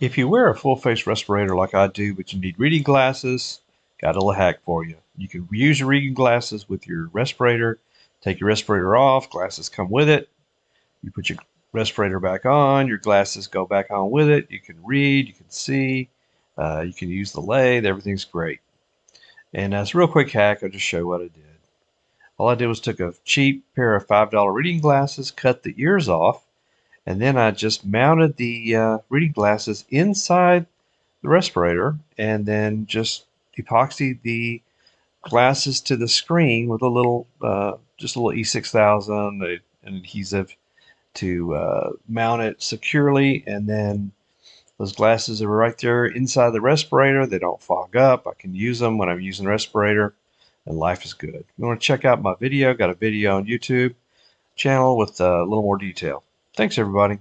If you wear a full face respirator like I do, but you need reading glasses, got a little hack for you. You can use your reading glasses with your respirator. Take your respirator off, glasses come with it. You put your respirator back on, your glasses go back on with it. You can read, you can see, uh, you can use the lathe, everything's great. And as a real quick hack, I'll just show you what I did. All I did was took a cheap pair of $5 reading glasses, cut the ears off, and then I just mounted the uh, reading glasses inside the respirator and then just epoxied the glasses to the screen with a little uh, just a little E6000 an adhesive to uh, mount it securely. And then those glasses are right there inside the respirator they don't fog up. I can use them when I'm using the respirator and life is good. You want to check out my video got a video on YouTube channel with uh, a little more detail Thanks, everybody.